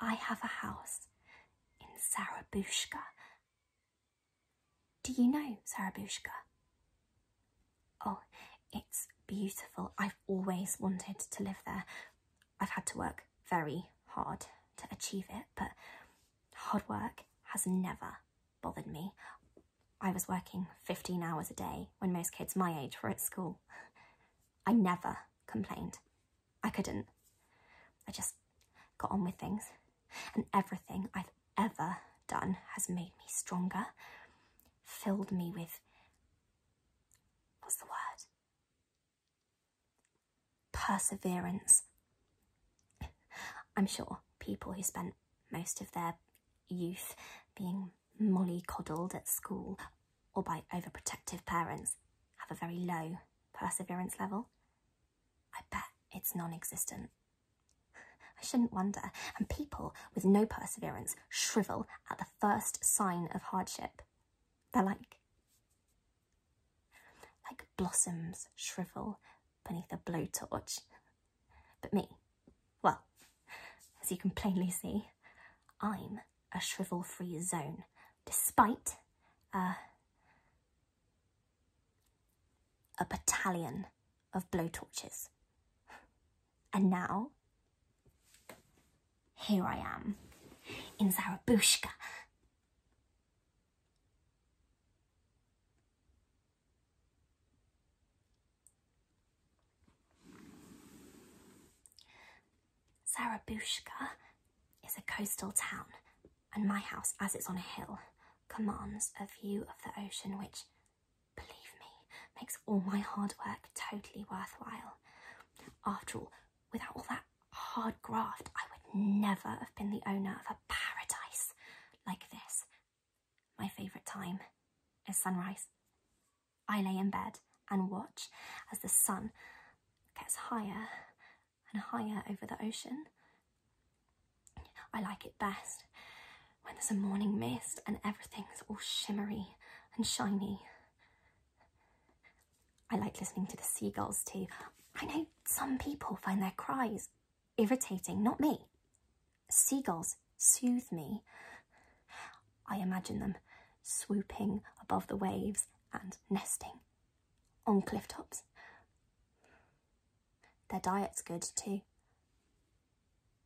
I have a house in Zarabooshka. Do you know Zarabooshka? Oh, it's beautiful. I've always wanted to live there. I've had to work very hard to achieve it, but hard work has never bothered me. I was working 15 hours a day when most kids my age were at school. I never complained. I couldn't. I just got on with things. And everything I've ever done has made me stronger, filled me with. What's the word? Perseverance. I'm sure people who spent most of their youth being mollycoddled at school or by overprotective parents have a very low perseverance level. I bet it's non existent. I shouldn't wonder. And people with no perseverance shrivel at the first sign of hardship. They're like, like blossoms shrivel beneath a blowtorch. But me, well, as you can plainly see, I'm a shrivel free zone, despite uh, a battalion of blowtorches. And now, here I am in Zarabooshka. Zarabooshka is a coastal town, and my house, as it's on a hill, commands a view of the ocean which, believe me, makes all my hard work totally worthwhile. After all, without all that hard graft, I never have been the owner of a paradise like this. My favourite time is sunrise. I lay in bed and watch as the sun gets higher and higher over the ocean. I like it best when there's a morning mist and everything's all shimmery and shiny. I like listening to the seagulls too. I know some people find their cries irritating, not me. Seagulls soothe me. I imagine them swooping above the waves and nesting on cliff tops. Their diet's good too.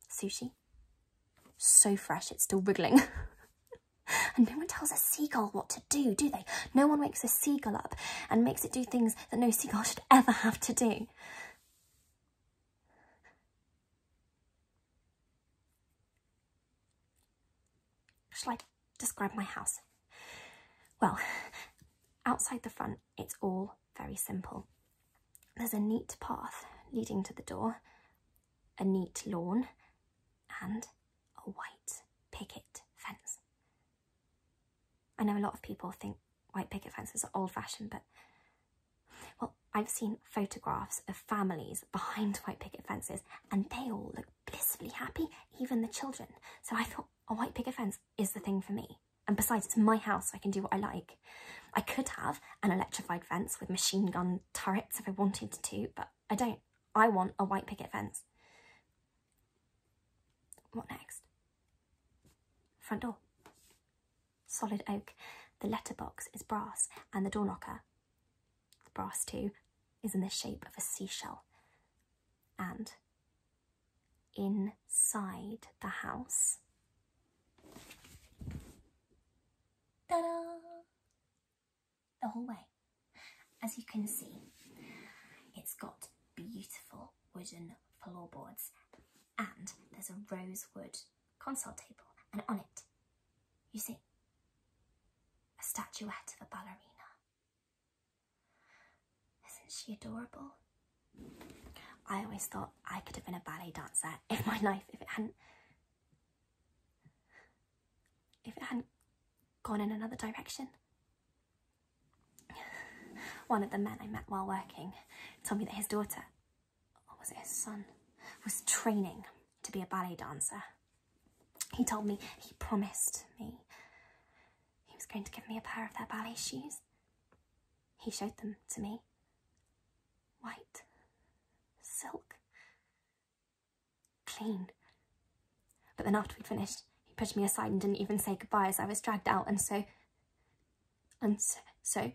Sushi. So fresh, it's still wriggling. and no one tells a seagull what to do, do they? No one wakes a seagull up and makes it do things that no seagull should ever have to do. Shall I describe my house? Well, outside the front, it's all very simple. There's a neat path leading to the door, a neat lawn, and a white picket fence. I know a lot of people think white picket fences are old fashioned, but well, I've seen photographs of families behind white picket fences and they all look blissfully happy, even the children. So I thought a white picket fence is the thing for me. And besides, it's my house, so I can do what I like. I could have an electrified fence with machine gun turrets if I wanted to, but I don't. I want a white picket fence. What next? Front door. Solid oak. The letterbox is brass, and the door knocker, brass too, is in the shape of a seashell. And inside the house, Hallway. As you can see, it's got beautiful wooden floorboards and there's a rosewood console table and on it, you see, a statuette of a ballerina. Isn't she adorable? I always thought I could have been a ballet dancer in my life if it hadn't if it hadn't gone in another direction. One of the men I met while working told me that his daughter, or was it his son, was training to be a ballet dancer. He told me, he promised me, he was going to give me a pair of their ballet shoes. He showed them to me. White, silk, clean. But then after we'd finished, he pushed me aside and didn't even say goodbye as I was dragged out, and so. And so. so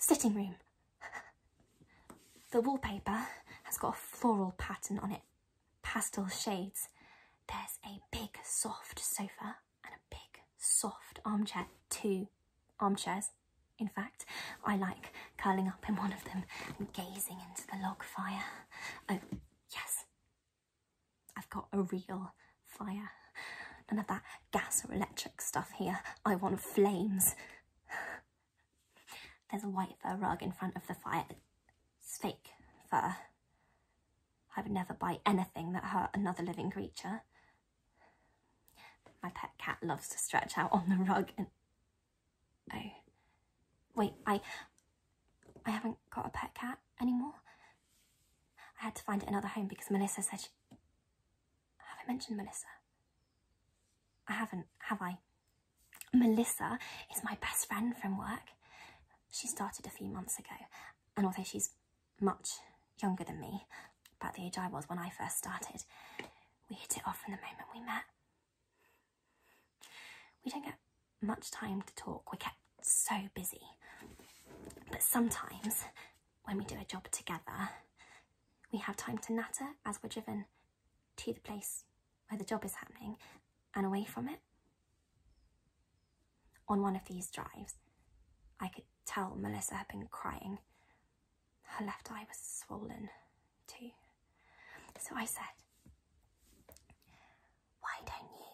Sitting room. The wallpaper has got a floral pattern on it, pastel shades. There's a big soft sofa and a big soft armchair, two armchairs. In fact, I like curling up in one of them and gazing into the log fire. Oh, yes, I've got a real fire. None of that gas or electric stuff here. I want flames. There's a white fur rug in front of the fire. It's fake fur. I would never buy anything that hurt another living creature. My pet cat loves to stretch out on the rug and... Oh. Wait, I... I haven't got a pet cat anymore. I had to find it another home because Melissa said she... Have I mentioned Melissa? I haven't, have I? Melissa is my best friend from work. She started a few months ago, and although she's much younger than me, about the age I was when I first started, we hit it off from the moment we met. We don't get much time to talk, we're kept so busy. But sometimes, when we do a job together, we have time to natter as we're driven to the place where the job is happening and away from it. On one of these drives, I could tell Melissa had been crying. Her left eye was swollen, too. So I said, Why don't you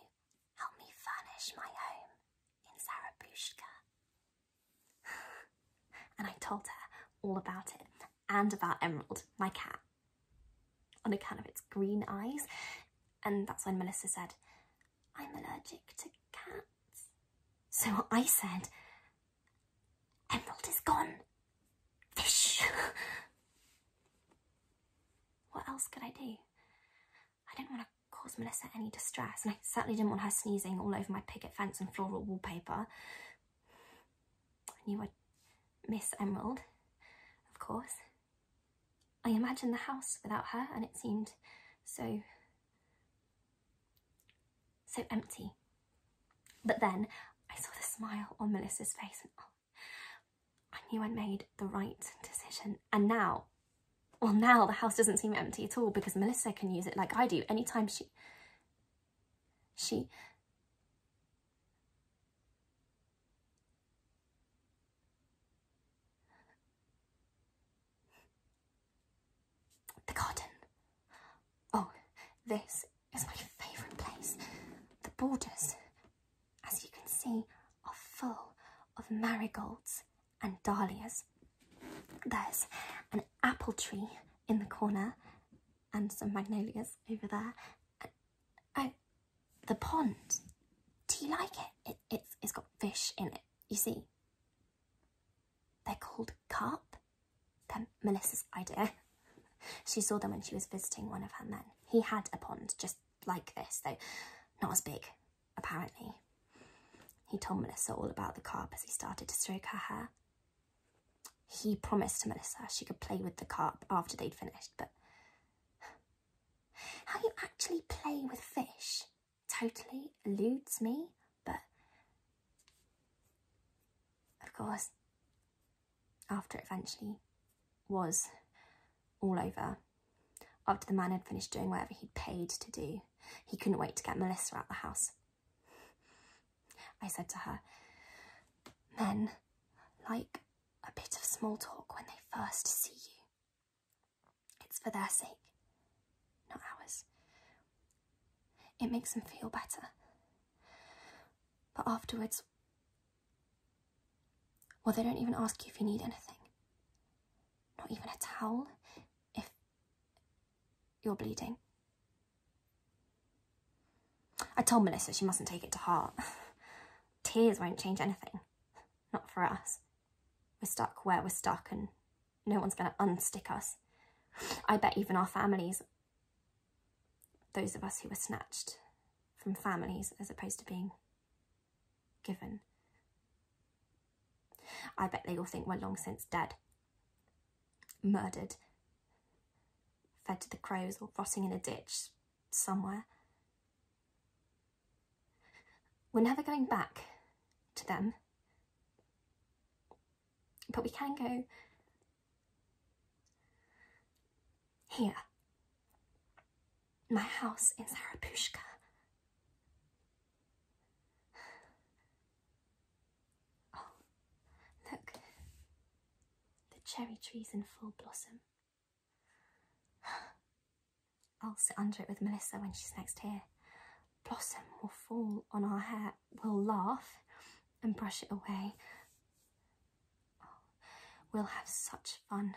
help me furnish my home in Zarabooshka? and I told her all about it and about Emerald, my cat, on account of its green eyes. And that's when Melissa said, I'm allergic to cats. So I said, Emerald is gone. Fish. what else could I do? I didn't want to cause Melissa any distress, and I certainly didn't want her sneezing all over my picket fence and floral wallpaper. I knew I'd miss Emerald, of course. I imagined the house without her, and it seemed so. so empty. But then I saw the smile on Melissa's face, and oh, I knew I'd made the right decision. And now, well, now the house doesn't seem empty at all because Melissa can use it like I do anytime she. She. The garden. Oh, this is my favourite place. The borders, as you can see, are full of marigolds and dahlias. There's an apple tree in the corner and some magnolias over there. Oh, the pond. Do you like it? it it's, it's got fish in it, you see. They're called carp. They're Melissa's idea. She saw them when she was visiting one of her men. He had a pond just like this, though not as big, apparently. He told Melissa all about the carp as he started to stroke her hair. He promised to Melissa she could play with the carp after they'd finished, but how you actually play with fish totally eludes me, but of course, after it eventually was all over, after the man had finished doing whatever he'd paid to do, he couldn't wait to get Melissa out of the house. I said to her, Men like a bit of small talk when they first see you. It's for their sake, not ours. It makes them feel better. But afterwards, well, they don't even ask you if you need anything. Not even a towel if you're bleeding. I told Melissa she mustn't take it to heart. Tears won't change anything. Not for us we're stuck where we're stuck and no one's going to unstick us. I bet even our families, those of us who were snatched from families as opposed to being given, I bet they all think we're long since dead. murdered, fed to the crows, or rotting in a ditch somewhere. We're never going back to them, but we can go here. My house in Zarabooshka. Oh, look. The cherry tree's in full blossom. I'll sit under it with Melissa when she's next here. Blossom will fall on our hair. We'll laugh and brush it away. We'll have such fun.